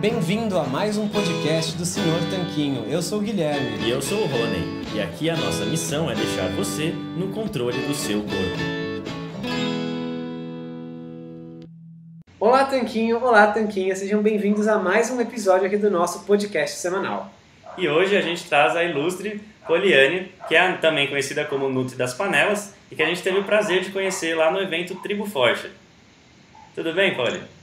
bem-vindo a mais um podcast do Senhor Tanquinho. Eu sou o Guilherme. E eu sou o Rony. E aqui a nossa missão é deixar você no controle do seu corpo. Olá, Tanquinho! Olá, Tanquinha! Sejam bem-vindos a mais um episódio aqui do nosso podcast semanal. E hoje a gente traz a ilustre Poliane, que é também conhecida como Nutri das Panelas, e que a gente teve o prazer de conhecer lá no evento Tribo Forte. Tudo bem, Poli?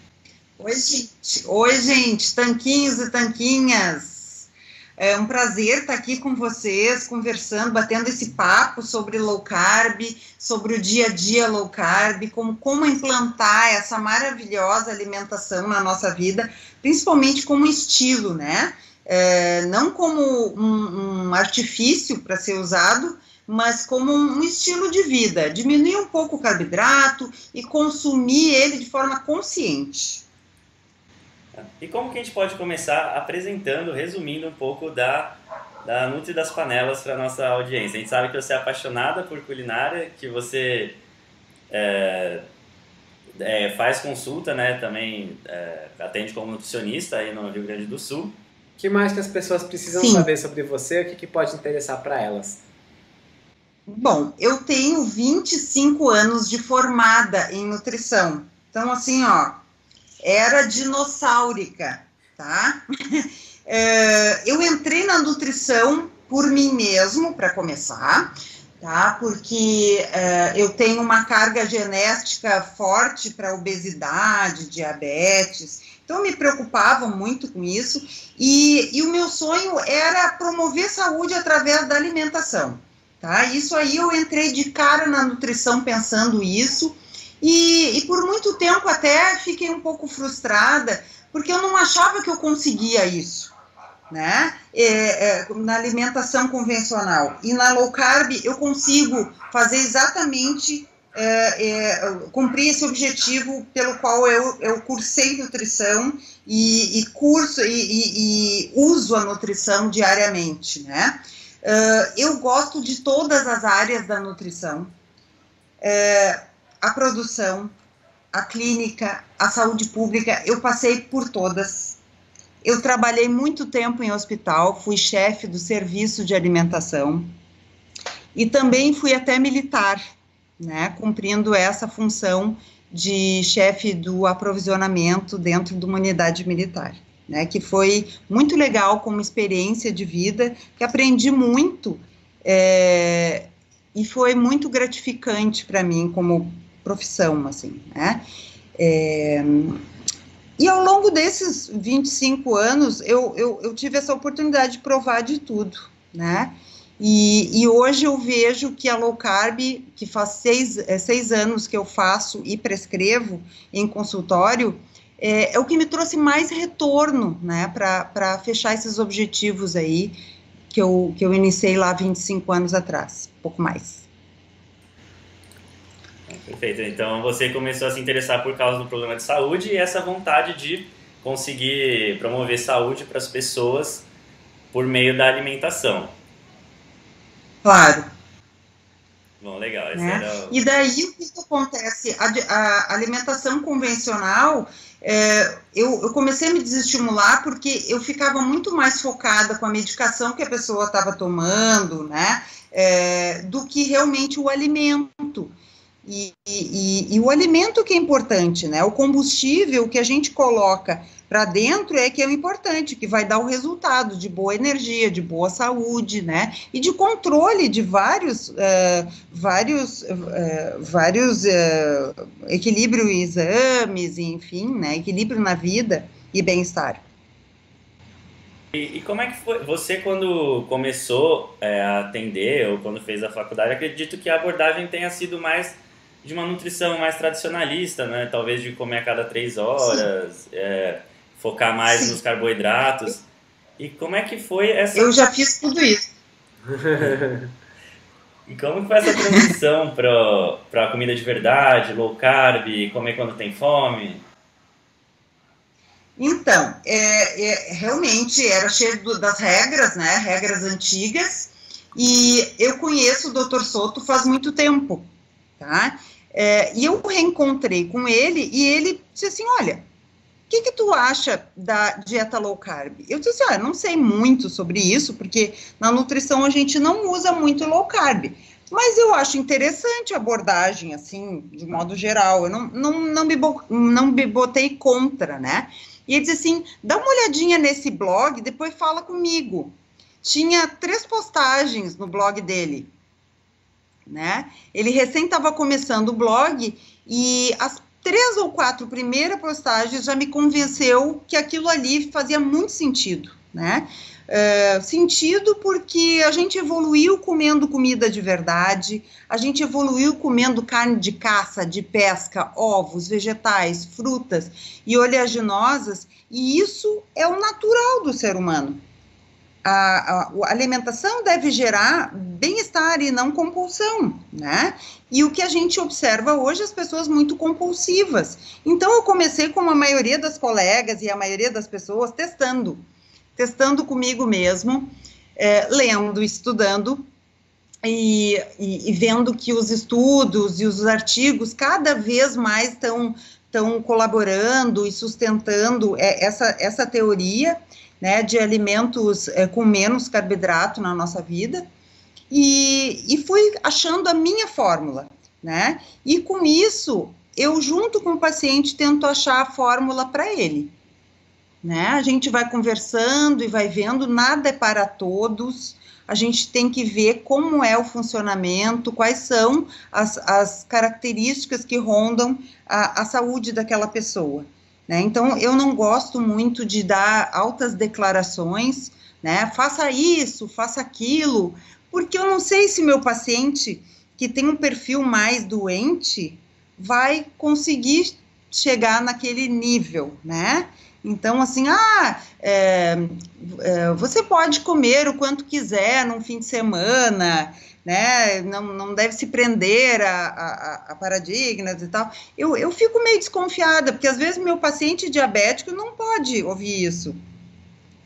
Oi, gente. Oi, gente, tanquinhos e tanquinhas. É um prazer estar aqui com vocês, conversando, batendo esse papo sobre low carb, sobre o dia a dia low carb, como, como implantar essa maravilhosa alimentação na nossa vida, principalmente como estilo, né? É, não como um, um artifício para ser usado, mas como um estilo de vida, diminuir um pouco o carboidrato e consumir ele de forma consciente. E como que a gente pode começar apresentando, resumindo um pouco da, da Nutri das Panelas para nossa audiência? A gente sabe que você é apaixonada por culinária, que você é, é, faz consulta, né? Também é, atende como nutricionista aí no Rio Grande do Sul. O que mais que as pessoas precisam Sim. saber sobre você? O que, que pode interessar para elas? Bom, eu tenho 25 anos de formada em nutrição. Então, assim, ó, era dinossáurica, tá? é, eu entrei na nutrição por mim mesmo, para começar, tá? Porque é, eu tenho uma carga genética forte para obesidade, diabetes, então me preocupava muito com isso, e, e o meu sonho era promover saúde através da alimentação, tá? Isso aí eu entrei de cara na nutrição pensando isso, e, e por muito tempo até fiquei um pouco frustrada, porque eu não achava que eu conseguia isso. Né? É, é, na alimentação convencional e na low carb eu consigo fazer exatamente é, é, cumprir esse objetivo pelo qual eu, eu cursei nutrição e, e curso e, e, e, uso a nutrição diariamente, né? Uh, eu gosto de todas as áreas da nutrição. A produção, a clínica, a saúde pública, eu passei por todas. Eu trabalhei muito tempo em hospital, fui chefe do serviço de alimentação e também fui até militar, né, cumprindo essa função de chefe do aprovisionamento dentro de uma unidade militar, né, que foi muito legal como experiência de vida, que aprendi muito é, e foi muito gratificante para mim como profissão, assim, né? É, e ao longo desses 25 anos, eu, eu, eu, tive essa oportunidade de provar de tudo, né? E, e, hoje eu vejo que a low carb, que faz seis, é, seis anos que eu faço e prescrevo em consultório, é, é o que me trouxe mais retorno, né, para fechar esses objetivos aí que eu, que eu iniciei lá 25 anos atrás, pouco mais. Perfeito. Então você começou a se interessar por causa do problema de saúde e essa vontade de conseguir promover saúde para as pessoas por meio da alimentação. Claro. Bom, legal. Né? Era... E daí o que, que acontece? A, a, alimentação convencional, é, eu, eu, comecei a me desestimular porque eu ficava muito mais focada com a medicação que a pessoa estava tomando, né? É, do que realmente o alimento. E, e, e, o alimento que é importante, né? O combustível que a gente coloca para dentro é que é o importante, que vai dar o resultado de boa energia, de boa saúde, né? E de controle de vários, uh, vários, uh, vários uh, equilíbrio em exames, enfim, né? Equilíbrio na vida e bem-estar. E, e, como é que foi? Você, quando começou é, a atender ou quando fez a faculdade, acredito que a abordagem tenha sido mais de uma nutrição mais tradicionalista, né? Talvez de comer a cada três horas, é, focar mais Sim. nos carboidratos. E como é que foi essa... Eu já fiz tudo isso. e como foi essa transição para a comida de verdade, low carb, comer quando tem fome? Então, é, é, realmente era cheio do, das regras, né? Regras antigas. E eu conheço o Dr. Soto faz muito tempo, tá? É, e eu reencontrei com ele e ele disse assim: olha, o que, que tu acha da dieta low carb? Eu disse assim, ah, não sei muito sobre isso, porque na nutrição a gente não usa muito low carb. Mas eu acho interessante a abordagem, assim, de modo geral. Eu não, não, não, me, não me botei contra, né? E ele disse assim: dá uma olhadinha nesse blog, depois fala comigo. Tinha três postagens no blog dele, né? Ele recém estava começando o blog e as três ou quatro primeiras postagens já me convenceu que aquilo ali fazia muito sentido, né? Uh, sentido porque a gente evoluiu comendo comida de verdade, a gente evoluiu comendo carne de caça, de pesca, ovos, vegetais, frutas e oleaginosas, e isso é o natural do ser humano. A, a, alimentação deve gerar bem-estar e não compulsão, né? E o que a gente observa hoje, as pessoas muito compulsivas. Então, eu comecei, como a maioria das colegas e a maioria das pessoas, testando testando comigo mesmo, é, lendo, estudando e, e, e, vendo que os estudos e os artigos cada vez mais estão estão colaborando e sustentando é, essa, essa teoria né, de alimentos é, com menos carboidrato na nossa vida e, e fui achando a minha fórmula, né? E com isso eu junto com o paciente tento achar a fórmula para ele né? A gente vai conversando e vai vendo, nada é para todos. A gente tem que ver como é o funcionamento, quais são as, as características que rondam a, a saúde daquela pessoa. Né? Então, eu não gosto muito de dar altas declarações, né? Faça isso, faça aquilo, porque eu não sei se meu paciente que tem um perfil mais doente vai conseguir chegar naquele nível, né? Então, assim, ah, é, é, você pode comer o quanto quiser num fim de semana, né? Não, não deve se prender a, a, a paradigmas e tal. Eu, eu fico meio desconfiada, porque às vezes meu paciente diabético não pode ouvir isso,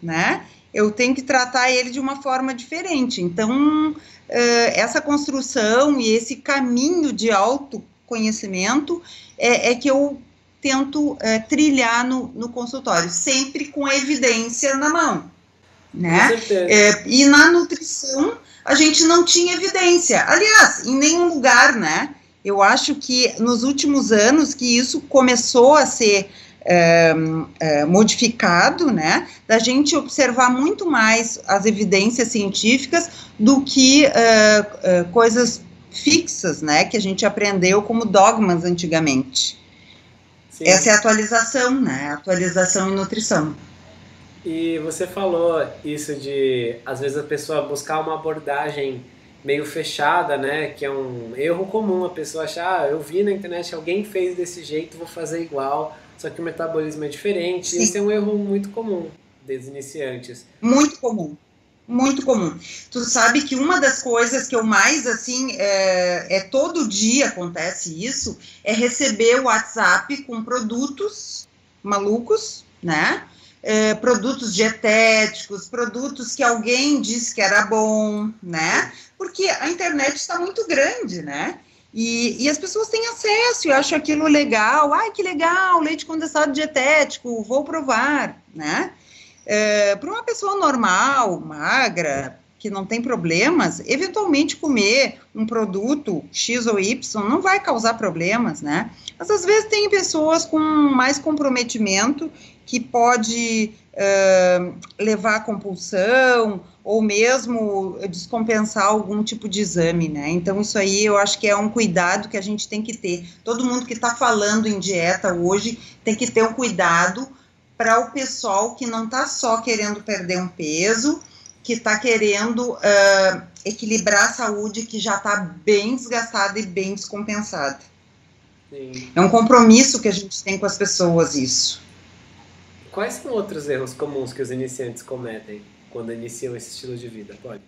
né? Eu tenho que tratar ele de uma forma diferente. Então, é, essa construção e esse caminho de autoconhecimento é, é que eu tento é, trilhar no, no, consultório, sempre com a evidência na mão. Né? É, e na nutrição a gente não tinha evidência. Aliás, em nenhum lugar, né? Eu acho que nos últimos anos que isso começou a ser é, é, modificado, né? Da gente observar muito mais as evidências científicas do que é coisas fixas, né? Que a gente aprendeu como dogmas antigamente. Sim. Essa é a atualização, né? Atualização em nutrição. E você falou isso de, às vezes, a pessoa buscar uma abordagem meio fechada, né? Que é um erro comum, a pessoa achar, ah, eu vi na internet, alguém fez desse jeito, vou fazer igual, só que o metabolismo é diferente. Sim. Esse é um erro muito comum dos iniciantes. Muito comum muito comum. Tu sabe que uma das coisas que eu mais, assim, é, é todo dia acontece isso, é receber o WhatsApp com produtos malucos, né? É, produtos dietéticos, produtos que alguém disse que era bom, né? Porque a internet está muito grande, né? E, e, as pessoas têm acesso e acham aquilo legal. Ai, que legal, leite condensado dietético, vou provar, né? É, para uma pessoa normal, magra, que não tem problemas, eventualmente comer um produto X ou Y não vai causar problemas, né? Mas às vezes tem pessoas com mais comprometimento que pode uh, levar a compulsão ou mesmo descompensar algum tipo de exame, né? Então isso aí eu acho que é um cuidado que a gente tem que ter. Todo mundo que está falando em dieta hoje tem que ter um cuidado para o pessoal que não está só querendo perder um peso, que está querendo uh, equilibrar a saúde que já está bem desgastada e bem descompensada. Sim. É um compromisso que a gente tem com as pessoas isso. Quais são outros erros comuns que os iniciantes cometem quando iniciam esse estilo de vida? Pode.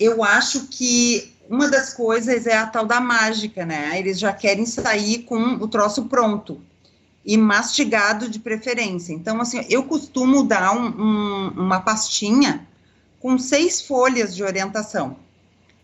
Eu acho que uma das coisas é a tal da mágica, né? Eles já querem sair com o troço pronto e mastigado de preferência. Então, assim, eu costumo dar um, um, uma pastinha com seis folhas de orientação,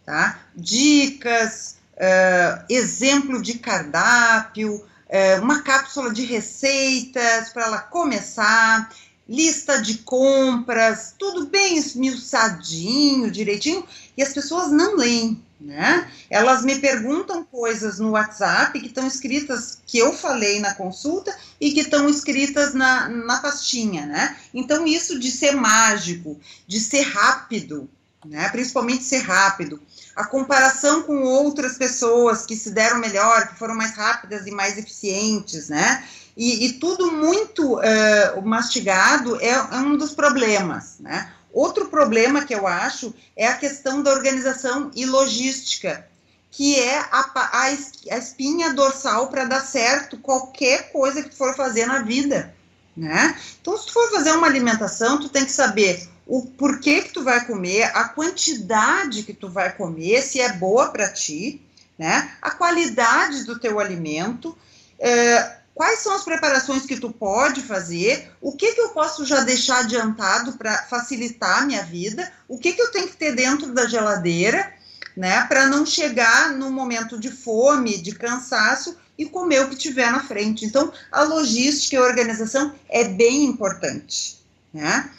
tá? Dicas, uh, exemplo de cardápio, é, uma cápsula de receitas para ela começar, lista de compras, tudo bem esmiuçadinho, direitinho, e as pessoas não leem, né? Elas me perguntam coisas no WhatsApp que estão escritas, que eu falei na consulta e que estão escritas na, na pastinha, né? Então, isso de ser mágico, de ser rápido, né? Principalmente ser rápido. A comparação com outras pessoas que se deram melhor, que foram mais rápidas e mais eficientes, né? E, e tudo muito uh, mastigado é, é um dos problemas, né? Outro problema que eu acho é a questão da organização e logística, que é a, a, a espinha dorsal para dar certo qualquer coisa que tu for fazer na vida, né? Então, se tu for fazer uma alimentação, tu tem que saber o porquê que tu vai comer, a quantidade que tu vai comer, se é boa para ti, né? A qualidade do teu alimento, é, quais são as preparações que tu pode fazer, o que que eu posso já deixar adiantado para facilitar a minha vida, o que que eu tenho que ter dentro da geladeira, né, para não chegar no momento de fome, de cansaço e comer o que tiver na frente. Então, a logística e a organização é bem importante, né?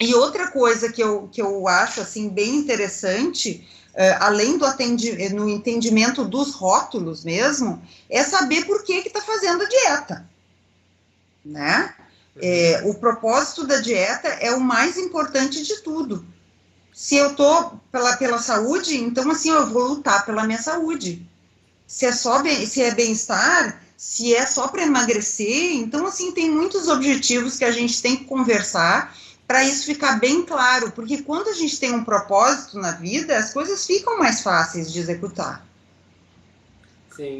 E outra coisa que eu, que eu acho assim bem interessante além do atendi no entendimento dos rótulos mesmo, é saber por que está fazendo a dieta. Né? É, o propósito da dieta é o mais importante de tudo. Se eu tô pela, pela saúde, então assim eu vou lutar pela minha saúde. Se é só bem, se é bem-estar, se é só para emagrecer, então assim tem muitos objetivos que a gente tem que conversar para isso ficar bem claro, porque quando a gente tem um propósito na vida, as coisas ficam mais fáceis de executar.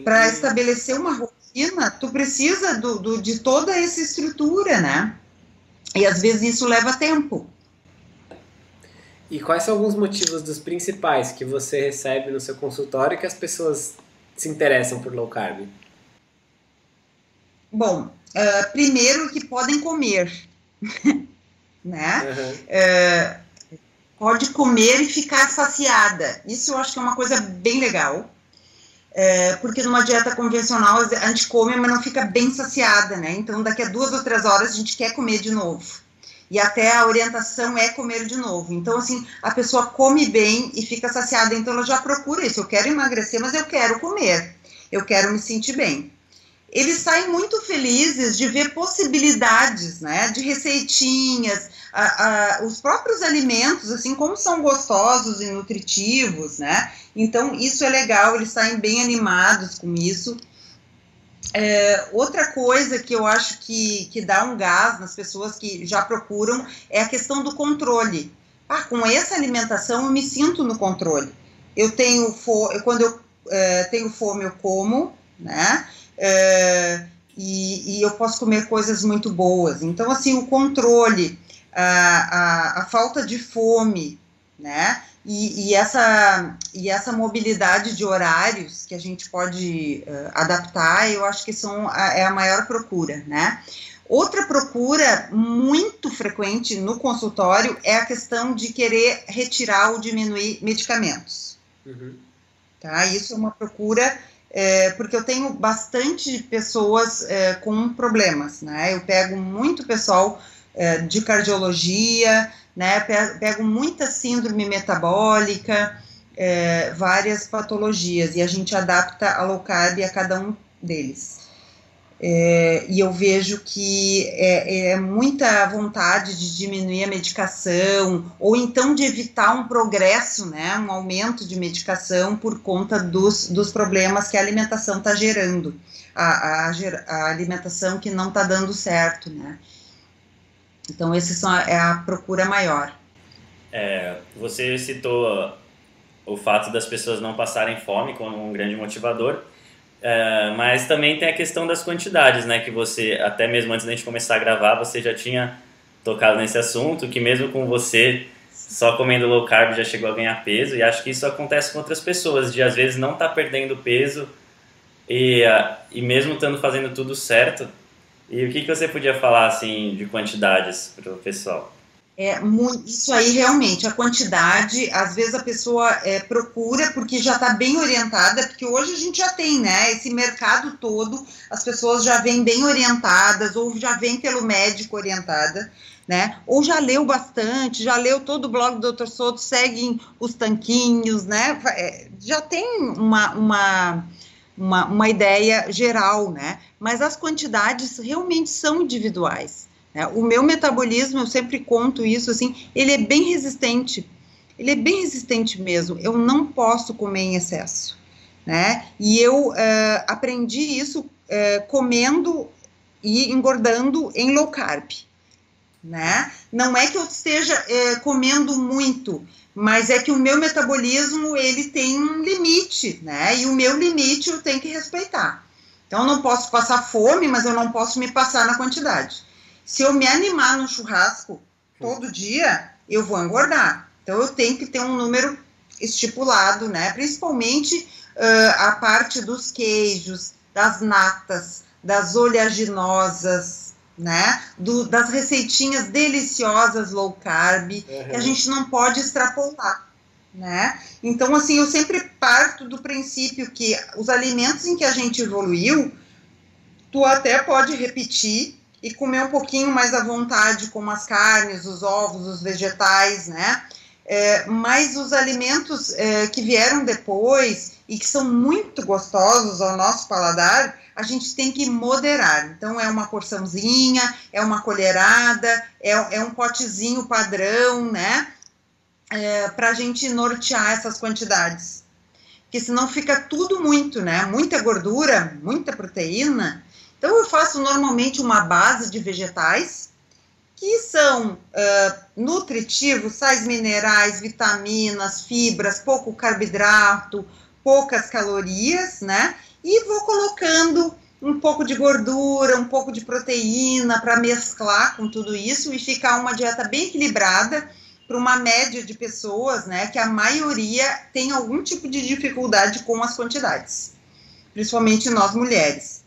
Para estabelecer uma rotina, tu precisa do, do, de toda essa estrutura, né? E às vezes isso leva tempo. E quais são alguns motivos dos principais que você recebe no seu consultório que as pessoas se interessam por low carb? Bom, uh, primeiro que podem comer. né? Uhum. É, pode comer e ficar saciada. Isso eu acho que é uma coisa bem legal. É, porque numa dieta convencional a gente come, mas não fica bem saciada, né? Então daqui a duas ou três horas a gente quer comer de novo. E até a orientação é comer de novo. Então, assim, a pessoa come bem e fica saciada. Então, ela já procura isso. Eu quero emagrecer, mas eu quero comer. Eu quero me sentir bem eles saem muito felizes de ver possibilidades, né, de receitinhas, a, a, os próprios alimentos, assim, como são gostosos e nutritivos, né, então isso é legal, eles saem bem animados com isso. É, outra coisa que eu acho que, que dá um gás nas pessoas que já procuram é a questão do controle. Ah, com essa alimentação eu me sinto no controle. Eu tenho fome, quando eu é, tenho fome eu como, né? É, e, e, eu posso comer coisas muito boas. Então, assim, o controle, a, a, a falta de fome, né? E, e, essa, e essa mobilidade de horários que a gente pode uh, adaptar, eu acho que são a, é a maior procura, né? Outra procura muito frequente no consultório é a questão de querer retirar ou diminuir medicamentos. Uhum. Tá? Isso é uma procura é, porque eu tenho bastante pessoas é, com problemas, né? Eu pego muito pessoal é, de cardiologia, né? Pego muita síndrome metabólica, é, várias patologias, e a gente adapta a low carb a cada um deles. É, e eu vejo que é, é, muita vontade de diminuir a medicação, ou então de evitar um progresso, né, um aumento de medicação por conta dos, dos problemas que a alimentação está gerando, a, a, a, alimentação que não está dando certo, né. Então, essa é a procura maior. É, você citou o fato das pessoas não passarem fome como um grande motivador, é, mas também tem a questão das quantidades, né? Que você, até mesmo antes da gente começar a gravar, você já tinha tocado nesse assunto, que mesmo com você só comendo low carb já chegou a ganhar peso, e acho que isso acontece com outras pessoas, de às vezes não estar tá perdendo peso e, e mesmo estando fazendo tudo certo. E o que, que você podia falar, assim, de quantidades para o pessoal? É, muito, isso aí realmente, a quantidade, às vezes a pessoa é, procura porque já está bem orientada, porque hoje a gente já tem, né, esse mercado todo, as pessoas já vêm bem orientadas, ou já vêm pelo médico orientada, né, ou já leu bastante, já leu todo o blog do Dr. Soto, seguem os tanquinhos, né, é, já tem uma, uma, uma, uma ideia geral, né, mas as quantidades realmente são individuais. Né? O meu metabolismo, eu sempre conto isso assim, ele é bem resistente. Ele é bem resistente mesmo. Eu não posso comer em excesso. Né? E eu uh, aprendi isso uh, comendo e engordando em low carb. Né? Não é que eu esteja uh, comendo muito, mas é que o meu metabolismo ele tem um limite, né? E o meu limite eu tenho que respeitar. Então eu não posso passar fome, mas eu não posso me passar na quantidade. Se eu me animar no churrasco todo dia, eu vou engordar. Então eu tenho que ter um número estipulado, né? Principalmente uh, a parte dos queijos, das natas, das oleaginosas, né? Do, das receitinhas deliciosas low carb, uhum. que a gente não pode extrapolar. Né? Então, assim, eu sempre parto do princípio que os alimentos em que a gente evoluiu, tu até pode repetir, e comer um pouquinho mais à vontade, como as carnes, os ovos, os vegetais, né? É, mas os alimentos é, que vieram depois e que são muito gostosos ao nosso paladar, a gente tem que moderar. Então, é uma porçãozinha, é uma colherada, é, é um potezinho padrão, né? É, para a gente nortear essas quantidades. Porque senão fica tudo muito, né? Muita gordura, muita proteína, então, eu faço normalmente uma base de vegetais, que são uh, nutritivos, sais minerais, vitaminas, fibras, pouco carboidrato, poucas calorias, né? E vou colocando um pouco de gordura, um pouco de proteína para mesclar com tudo isso e ficar uma dieta bem equilibrada para uma média de pessoas, né? Que a maioria tem algum tipo de dificuldade com as quantidades, principalmente nós mulheres.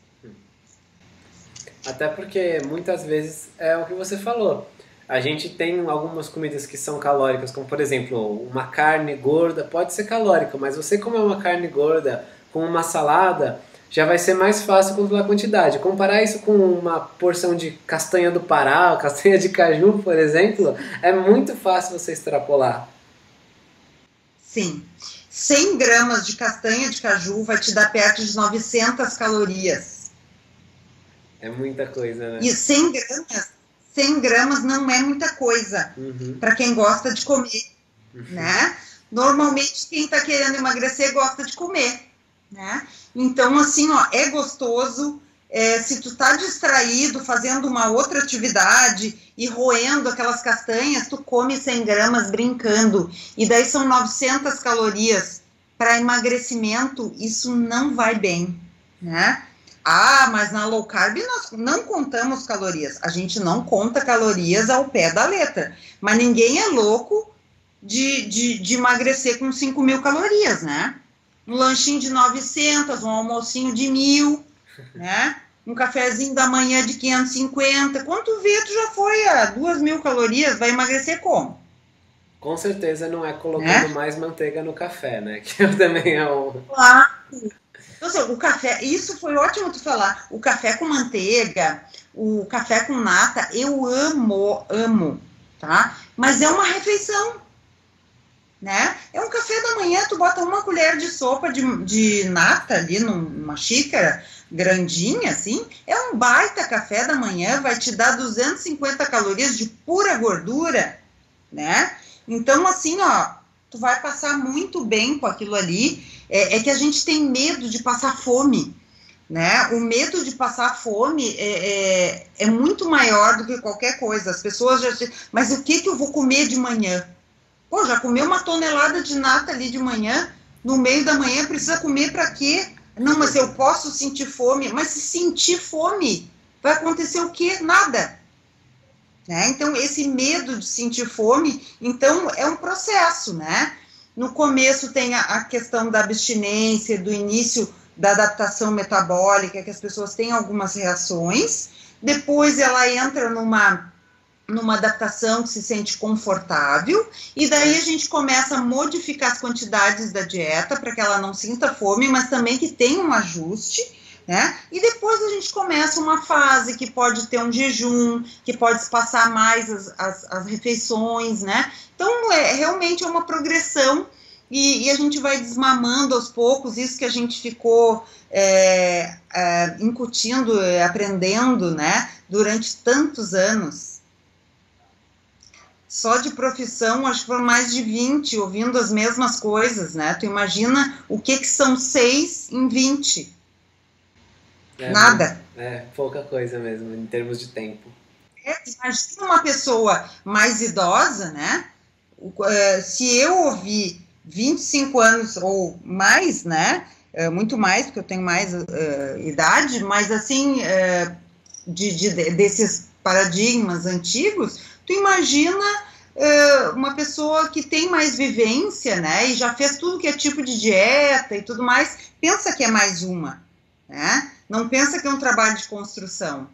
Até porque muitas vezes é o que você falou. A gente tem algumas comidas que são calóricas, como por exemplo, uma carne gorda pode ser calórica, mas você comer uma carne gorda com uma salada já vai ser mais fácil controlar a quantidade. Comparar isso com uma porção de castanha do Pará, castanha de caju, por exemplo, é muito fácil você extrapolar. Sim. 100 gramas de castanha de caju vai te dar perto de 900 calorias. É muita coisa, né? E 100 gramas, 100 gramas não é muita coisa uhum. para quem gosta de comer, uhum. né? Normalmente quem está querendo emagrecer gosta de comer, né? Então, assim, ó, é gostoso. É, se tu tá distraído fazendo uma outra atividade e roendo aquelas castanhas, tu come 100 gramas brincando. E daí são 900 calorias. Para emagrecimento, isso não vai bem, né? Ah, mas na low carb nós não contamos calorias. A gente não conta calorias ao pé da letra. Mas ninguém é louco de, de, de emagrecer com 5 mil calorias, né? Um lanchinho de 900, um almocinho de mil, né? Um cafezinho da manhã de 550. Quanto vê, tu já foi a 2 mil calorias, vai emagrecer como? Com certeza não é colocando é? mais manteiga no café, né? Que também é um... Claro. Então, assim, o café, isso foi ótimo tu falar. O café com manteiga, o café com nata, eu amo, amo, tá? Mas é uma refeição, né? É um café da manhã, tu bota uma colher de sopa de, de nata ali numa xícara grandinha, assim, é um baita café da manhã, vai te dar 250 calorias de pura gordura, né? Então, assim, ó, tu vai passar muito bem com aquilo ali é, é que a gente tem medo de passar fome. Né? O medo de passar fome é, é, é, muito maior do que qualquer coisa. As pessoas já dizem, mas o que, que eu vou comer de manhã? Pô, já comeu uma tonelada de nata ali de manhã, no meio da manhã precisa comer para quê? Não, mas eu posso sentir fome. Mas se sentir fome, vai acontecer o quê? Nada. Né? Então, esse medo de sentir fome, então, é um processo, né? No começo tem a, a questão da abstinência, do início da adaptação metabólica, que as pessoas têm algumas reações. Depois ela entra numa numa adaptação que se sente confortável, e daí a gente começa a modificar as quantidades da dieta para que ela não sinta fome, mas também que tenha um ajuste, né? E depois a gente começa uma fase que pode ter um jejum, que pode espaçar mais as, as, as refeições, né? Então, é, realmente é uma progressão e, e, a gente vai desmamando aos poucos isso que a gente ficou é, é, incutindo, aprendendo, né? Durante tantos anos só de profissão, acho que foram mais de 20 ouvindo as mesmas coisas, né? Tu imagina o que, que são seis em 20. É, Nada. É, pouca coisa mesmo, em termos de tempo. É, imagina uma pessoa mais idosa, né? É, se eu ouvir 25 anos ou mais, né? É, muito mais, porque eu tenho mais uh, idade, mas assim, uh, de, de, desses paradigmas antigos, tu imagina uma pessoa que tem mais vivência, né, e já fez tudo que é tipo de dieta e tudo mais, pensa que é mais uma, né? Não pensa que é um trabalho de construção.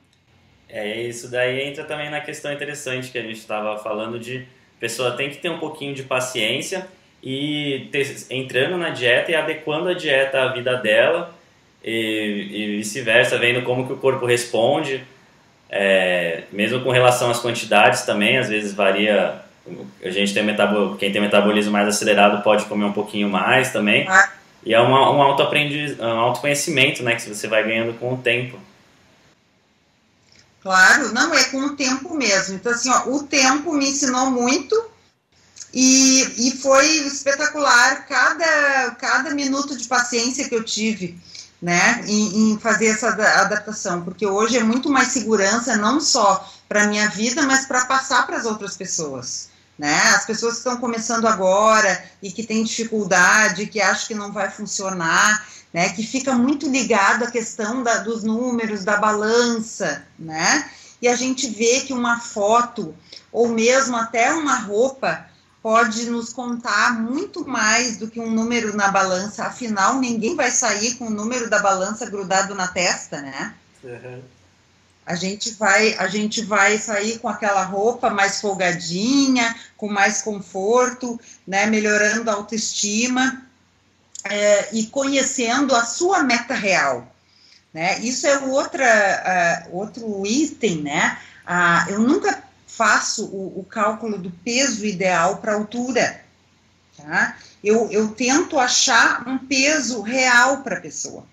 É, isso daí entra também na questão interessante que a gente estava falando de pessoa tem que ter um pouquinho de paciência e ter, entrando na dieta e adequando a dieta à vida dela e, e vice-versa, vendo como que o corpo responde, é, mesmo com relação às quantidades também, às vezes varia. A gente tem metabol, quem tem metabolismo mais acelerado pode comer um pouquinho mais também. Ah. E é um, autoaprendiz, um autoconhecimento né, que você vai ganhando com o tempo. Claro, não, é com o tempo mesmo. Então, assim, ó, o tempo me ensinou muito e, e foi espetacular cada, cada minuto de paciência que eu tive né, em, em, fazer essa adaptação, porque hoje é muito mais segurança, não só para minha vida, mas para passar para as outras pessoas. Né? As pessoas que estão começando agora e que têm dificuldade, que acham que não vai funcionar, né, que fica muito ligado à questão da, dos números, da balança, né? E a gente vê que uma foto, ou mesmo até uma roupa, pode nos contar muito mais do que um número na balança. Afinal, ninguém vai sair com o número da balança grudado na testa, né? Uhum. A gente vai, a gente vai sair com aquela roupa mais folgadinha, com mais conforto, né? Melhorando a autoestima é, e conhecendo a sua meta real. Né? Isso é outra, uh, outro item, né? Uh, eu nunca faço o, o cálculo do peso ideal para altura. Tá? Eu, eu tento achar um peso real para a pessoa,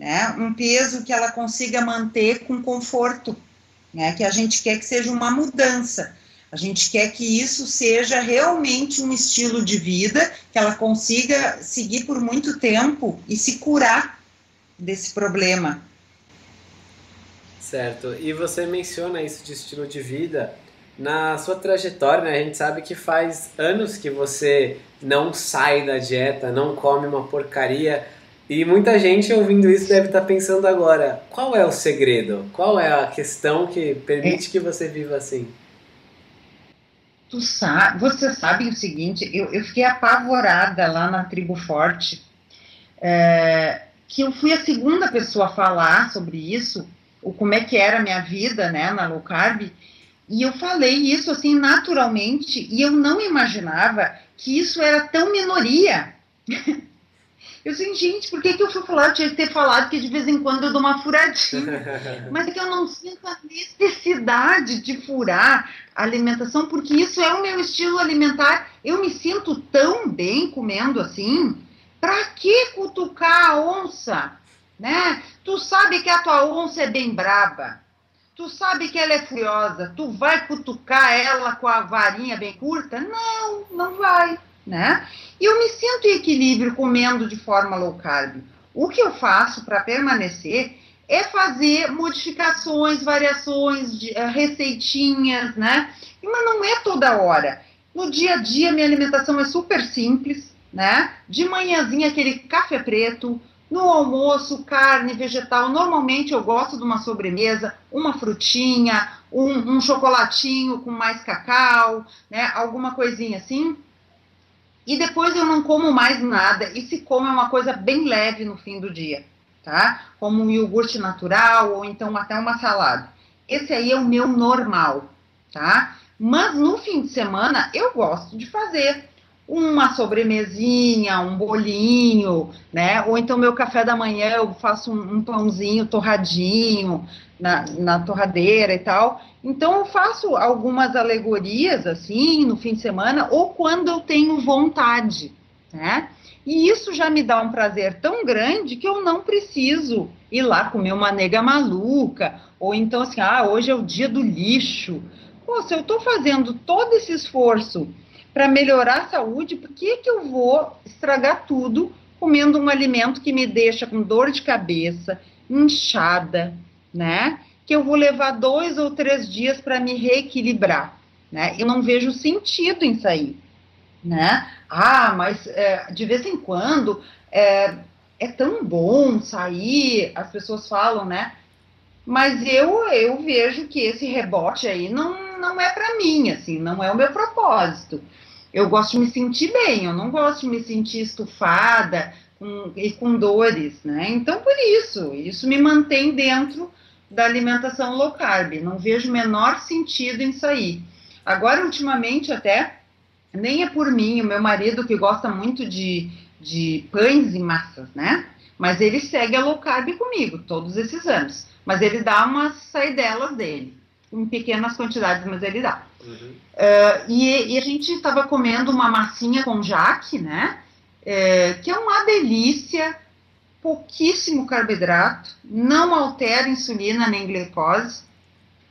né? um peso que ela consiga manter com conforto, né? que a gente quer que seja uma mudança. A gente quer que isso seja realmente um estilo de vida, que ela consiga seguir por muito tempo e se curar desse problema. Certo. E você menciona isso de estilo de vida na sua trajetória, né, a gente sabe que faz anos que você não sai da dieta, não come uma porcaria. E muita gente ouvindo isso deve estar pensando agora: qual é o segredo? Qual é a questão que permite que você viva assim? Tu sabe, você sabe o seguinte: eu, eu fiquei apavorada lá na Tribo Forte, é, que eu fui a segunda pessoa a falar sobre isso, o como é que era a minha vida né, na low carb. E eu falei isso assim naturalmente e eu não imaginava que isso era tão minoria. Eu disse, gente, por que, que eu fui falar? Eu tinha que ter falado que de vez em quando eu dou uma furadinha. Mas é que eu não sinto a necessidade de furar a alimentação, porque isso é o meu estilo alimentar. Eu me sinto tão bem comendo assim. Pra que cutucar a onça? Né? Tu sabe que a tua onça é bem braba tu sabe que ela é furiosa, tu vai cutucar ela com a varinha bem curta? Não, não vai, né? E eu me sinto em equilíbrio comendo de forma low carb. O que eu faço para permanecer é fazer modificações, variações, de, uh, receitinhas, né? Mas não é toda hora. No dia a dia, minha alimentação é super simples, né? De manhãzinha, aquele café preto, no almoço, carne, vegetal. Normalmente eu gosto de uma sobremesa, uma frutinha, um, um chocolatinho com mais cacau, né? Alguma coisinha assim. E depois eu não como mais nada. E se como é uma coisa bem leve no fim do dia, tá? Como um iogurte natural ou então até uma salada. Esse aí é o meu normal, tá? Mas no fim de semana eu gosto de fazer uma sobremesinha, um bolinho, né? Ou então meu café da manhã eu faço um, um pãozinho torradinho na, na, torradeira e tal. Então eu faço algumas alegorias assim no fim de semana ou quando eu tenho vontade, né? E isso já me dá um prazer tão grande que eu não preciso ir lá comer uma nega maluca, ou então assim, ah, hoje é o dia do lixo. Pô, se eu estou fazendo todo esse esforço para melhorar a saúde, por que, que eu vou estragar tudo comendo um alimento que me deixa com dor de cabeça, inchada, né? Que eu vou levar dois ou três dias para me reequilibrar, né? Eu não vejo sentido em sair, né? Ah, mas é, de vez em quando é, é tão bom sair, as pessoas falam, né? Mas eu, eu vejo que esse rebote aí não, não é para mim, assim, não é o meu propósito. Eu gosto de me sentir bem, eu não gosto de me sentir estufada com, e com dores, né? Então, por isso, isso me mantém dentro da alimentação low carb. Não vejo o menor sentido em sair. Agora, ultimamente, até, nem é por mim, o meu marido que gosta muito de, de pães e massas, né? Mas ele segue a low carb comigo todos esses anos. Mas ele dá umas saidelas dele, em pequenas quantidades, mas ele dá. Uhum. Uh, e, e, a gente estava comendo uma massinha com jaque, né? É, que é uma delícia, pouquíssimo carboidrato, não altera insulina nem glicose,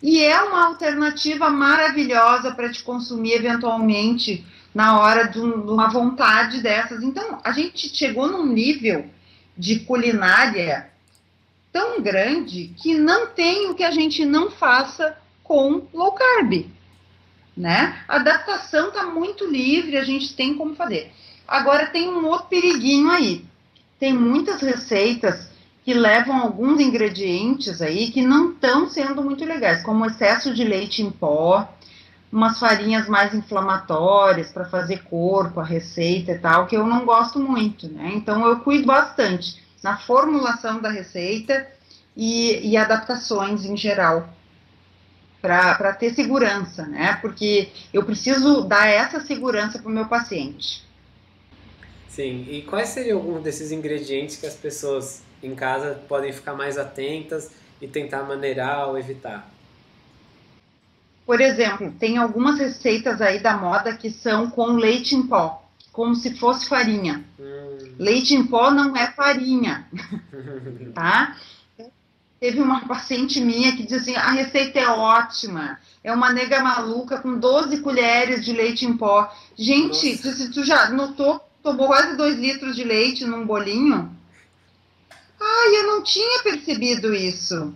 e é uma alternativa maravilhosa para te consumir eventualmente na hora de, um, uma vontade dessas. Então, a gente chegou num nível de culinária tão grande que não tem o que a gente não faça com low carb né? A adaptação está muito livre, a gente tem como fazer. Agora tem um outro periguinho aí. Tem muitas receitas que levam alguns ingredientes aí que não estão sendo muito legais, como excesso de leite em pó, umas farinhas mais inflamatórias para fazer corpo, a receita e tal, que eu não gosto muito, né? Então eu cuido bastante na formulação da receita e, e adaptações em geral para ter segurança, né? Porque eu preciso dar essa segurança para o meu paciente. Sim, e quais seriam alguns desses ingredientes que as pessoas em casa podem ficar mais atentas e tentar maneirar ou evitar? Por exemplo, tem algumas receitas aí da moda que são com leite em pó, como se fosse farinha. Hum. Leite em pó não é farinha, tá? Teve uma paciente minha que dizia assim: a receita é ótima. É uma nega maluca com 12 colheres de leite em pó. Gente, tu, tu, já notou? Tomou quase 2 litros de leite num bolinho? Ai, eu não tinha percebido isso.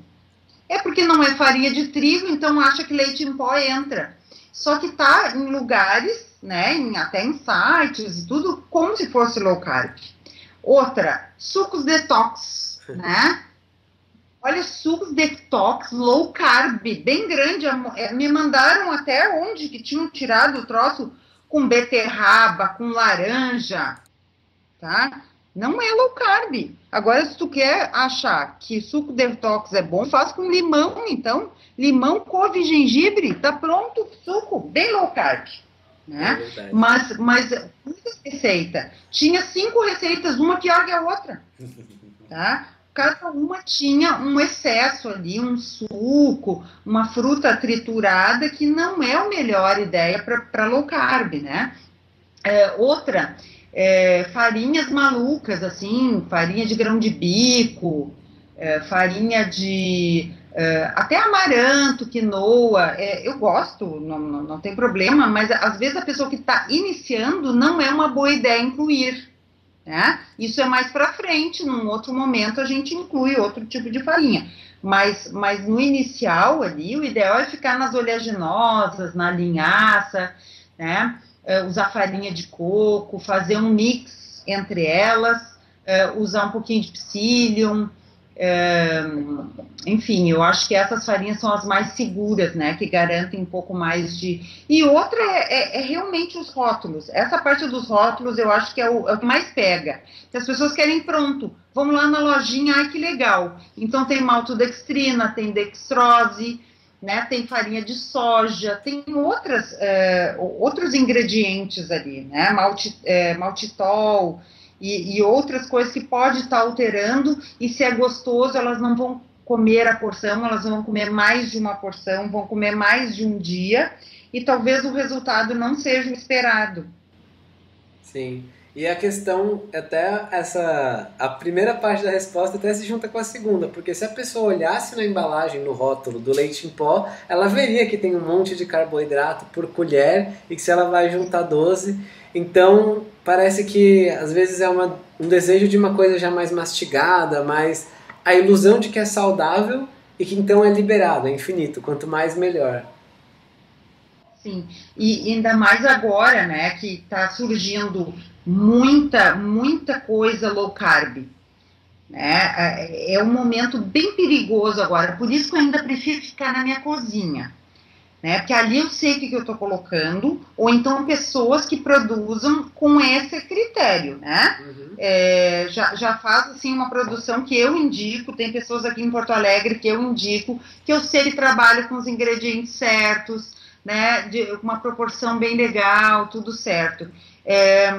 É porque não é farinha de trigo, então acha que leite em pó entra. Só que tá em lugares, né, em, até em sites e tudo, como se fosse low carb. Outra, sucos detox, né? Olha, sucos detox, low carb, bem grande. É, me mandaram até onde que tinham tirado o troço com beterraba, com laranja, tá? Não é low carb. Agora, se tu quer achar que suco detox é bom, faz com limão, então. Limão, couve e gengibre, tá pronto suco, bem low carb. Né? É mas, mas muita receita. Tinha cinco receitas, uma pior que a outra. Tá? Cada uma tinha um excesso ali, um suco, uma fruta triturada, que não é a melhor ideia para low carb, né? É, outra, é, farinhas malucas, assim, farinha de grão de bico, é, farinha de. É, até amaranto, quinoa, é, eu gosto, não, não, não tem problema, mas às vezes a pessoa que está iniciando não é uma boa ideia incluir né? Isso é mais para frente, num outro momento a gente inclui outro tipo de farinha. Mas, mas no inicial ali, o ideal é ficar nas oleaginosas, na linhaça, né? Uh, usar farinha de coco, fazer um mix entre elas, uh, usar um pouquinho de psyllium, é, enfim, eu acho que essas farinhas são as mais seguras, né? Que garantem um pouco mais de. E outra é, é, é realmente os rótulos. Essa parte dos rótulos eu acho que é o, é o, que mais pega. Se as pessoas querem pronto, vamos lá na lojinha, ai que legal. Então tem maltodextrina, tem dextrose, né? Tem farinha de soja, tem outras, é, outros ingredientes ali, né? Malti, é, maltitol e, e, outras coisas que pode estar alterando e se é gostoso elas não vão comer a porção, elas vão comer mais de uma porção, vão comer mais de um dia e talvez o resultado não seja esperado. Sim. E a questão, até essa. A primeira parte da resposta até se junta com a segunda, porque se a pessoa olhasse na embalagem, no rótulo do leite em pó, ela veria que tem um monte de carboidrato por colher e que se ela vai juntar 12. Então, parece que às vezes é uma, um desejo de uma coisa já mais mastigada, mais. a ilusão de que é saudável e que então é liberado, é infinito, quanto mais melhor. Sim, e ainda mais agora, né, que está surgindo muita, muita coisa low carb. Né? É, é um momento bem perigoso agora, por isso que eu ainda prefiro ficar na minha cozinha. Né? Porque ali eu sei o que, que eu estou colocando, ou então pessoas que produzam com esse critério, né? Uhum. É, já, já faz assim uma produção que eu indico, tem pessoas aqui em Porto Alegre que eu indico, que eu sei que trabalham com os ingredientes certos, né? De uma proporção bem legal, tudo certo. É,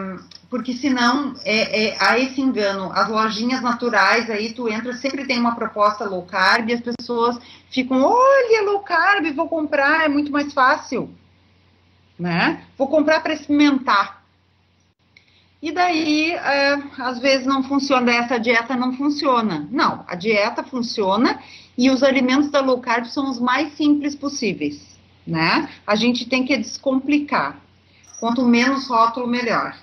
porque senão é, é, há esse engano. As lojinhas naturais, aí tu entra, sempre tem uma proposta low carb e as pessoas ficam, olha, low carb, vou comprar, é muito mais fácil. Né? Vou comprar para experimentar. E daí, é, às vezes não funciona, essa dieta não funciona. Não, a dieta funciona e os alimentos da low carb são os mais simples possíveis, né? A gente tem que descomplicar. Quanto menos rótulo, melhor.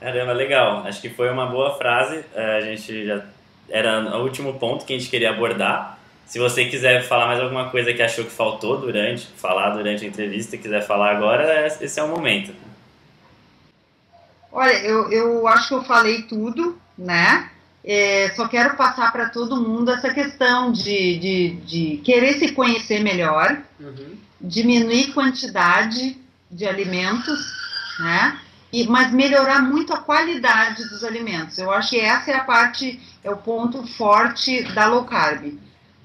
Caramba, legal. Acho que foi uma boa frase. É, a gente já era o último ponto que a gente queria abordar. Se você quiser falar mais alguma coisa que achou que faltou durante, falar durante a entrevista, quiser falar agora, é, esse é o momento. Olha, eu, eu acho que eu falei tudo, né? É, só quero passar para todo mundo essa questão de, de, de querer se conhecer melhor, uhum. Diminuir quantidade de alimentos, né? e, mas melhorar muito a qualidade dos alimentos. Eu acho que essa é a parte, é o ponto forte da low carb.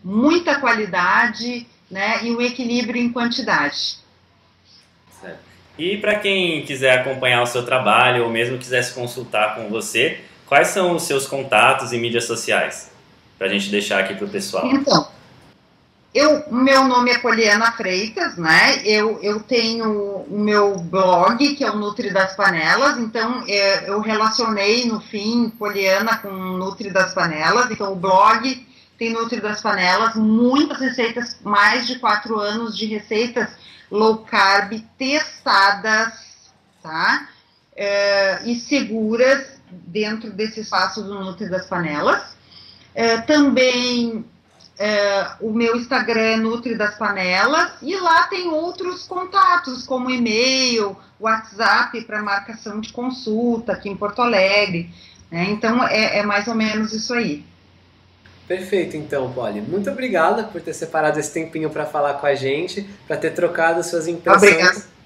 Muita qualidade, né, e o equilíbrio em quantidade. Certo. E para quem quiser acompanhar o seu trabalho ou mesmo quiser se consultar com você, quais são os seus contatos e mídias sociais? Para a gente deixar aqui para o pessoal. Então, eu, meu nome é Poliana Freitas, né? Eu, eu tenho o meu blog, que é o Nutri das Panelas, então é, eu relacionei no fim Poliana com Nutri das Panelas, então o blog tem Nutri das Panelas, muitas receitas, mais de quatro anos de receitas low carb testadas, tá? É, e seguras dentro desse espaço do Nutri das Panelas. É, também é, o meu Instagram é Nutri das Panelas e lá tem outros contatos, como e-mail, WhatsApp para marcação de consulta aqui em Porto Alegre. Né? Então é, é, mais ou menos isso aí. Perfeito, então, Polly. Muito obrigada por ter separado esse tempinho para falar com a gente, para ter trocado suas impressões. Obrigada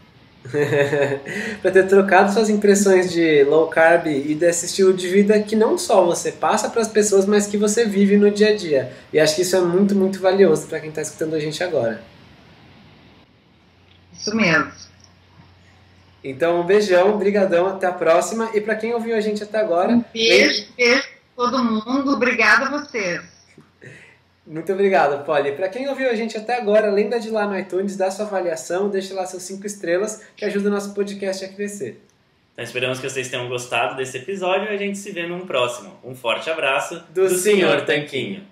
para ter trocado suas impressões de low carb e desse estilo de vida que não só você passa para as pessoas, mas que você vive no dia a dia. E acho que isso é muito, muito valioso para quem está escutando a gente agora. Isso mesmo. Então, um beijão, brigadão, até a próxima. E para quem ouviu a gente até agora... Um beijo, vem... beijo todo mundo. Obrigada a vocês. Muito obrigado, Polly. Para quem ouviu a gente até agora, lembra de ir lá no iTunes, dar sua avaliação, deixa lá seus cinco estrelas, que ajuda o nosso podcast a crescer. Então esperamos que vocês tenham gostado desse episódio e a gente se vê num próximo. Um forte abraço do, do Senhor Tanquinho.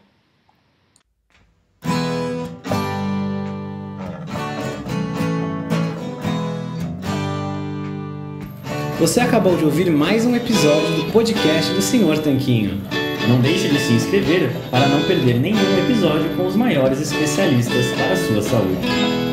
Você acabou de ouvir mais um episódio do podcast do Senhor Tanquinho. Não deixe de se inscrever para não perder nenhum episódio com os maiores especialistas para a sua saúde.